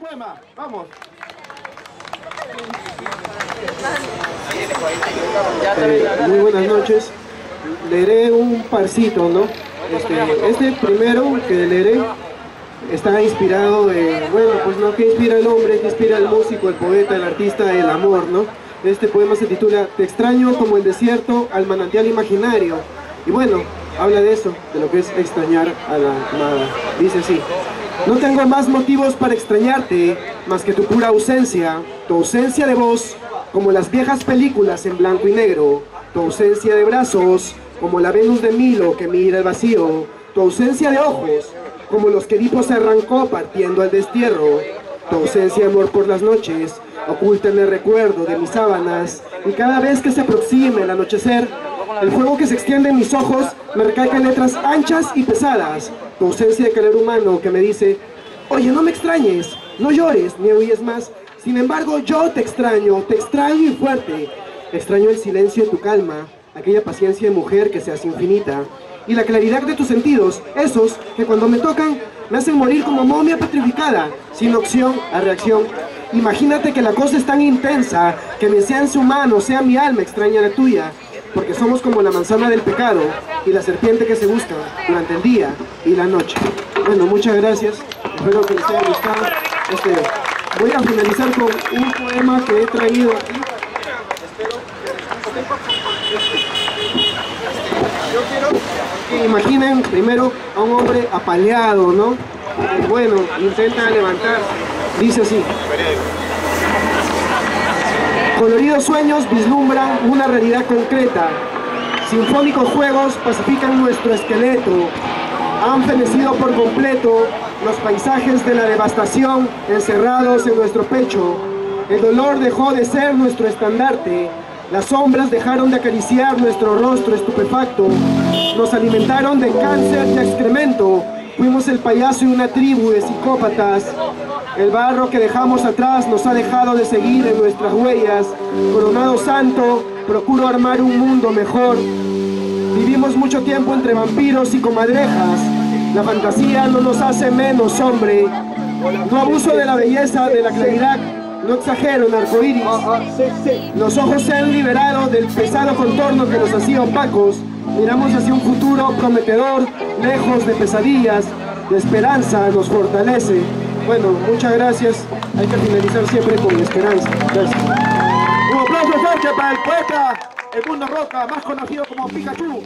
poema. Vamos. Eh, muy buenas noches. Leeré un parcito, ¿no? Este, este primero que leeré está inspirado en, bueno, pues no, que inspira el hombre, que inspira el músico, el poeta, el artista, el amor, ¿no? Este poema se titula Te extraño como el desierto al manantial imaginario. Y bueno, habla de eso, de lo que es extrañar a la amada. Dice así. No tengo más motivos para extrañarte más que tu pura ausencia, tu ausencia de voz, como las viejas películas en blanco y negro, tu ausencia de brazos, como la Venus de Milo que mira el vacío, tu ausencia de ojos, como los que Edipo se arrancó partiendo al destierro, tu ausencia de amor por las noches, oculta el recuerdo de mis sábanas, y cada vez que se aproxime el anochecer, el fuego que se extiende en mis ojos me recalca en letras anchas y pesadas, tu ausencia de calor humano que me dice, oye, no me extrañes, no llores, ni huyes más. Sin embargo, yo te extraño, te extraño y fuerte. Extraño el silencio de tu calma, aquella paciencia de mujer que se hace infinita, y la claridad de tus sentidos, esos que cuando me tocan me hacen morir como momia petrificada, sin opción a reacción. Imagínate que la cosa es tan intensa que me sea en su mano, sea mi alma extraña la tuya, porque somos como la manzana del pecado y la serpiente que se busca durante el día y la noche. Bueno, muchas gracias, espero que les haya gustado. Este, voy a finalizar con un poema que he traído aquí. Que imaginen primero a un hombre apaleado, ¿no? Bueno, intenta levantarse. Dice así. Coloridos sueños vislumbran una realidad concreta. Sinfónicos juegos pacifican nuestro esqueleto. Han fenecido por completo los paisajes de la devastación encerrados en nuestro pecho. El dolor dejó de ser nuestro estandarte. Las sombras dejaron de acariciar nuestro rostro estupefacto. Nos alimentaron de cáncer y excremento. Fuimos el payaso de una tribu de psicópatas. El barro que dejamos atrás nos ha dejado de seguir en nuestras huellas. Coronado Santo, procuro armar un mundo mejor. Vivimos mucho tiempo entre vampiros y comadrejas. La fantasía no nos hace menos hombre. No abuso de la belleza, de la claridad. No exagero en arcoíris. Los ojos se han liberado del pesado contorno que nos hacía opacos. Miramos hacia un futuro prometedor, lejos de pesadillas. La esperanza nos fortalece. Bueno, muchas gracias. Hay que finalizar siempre con esperanza. Gracias. Un aplauso fuerte para el poeta Edmundo Roca, más conocido como Pikachu.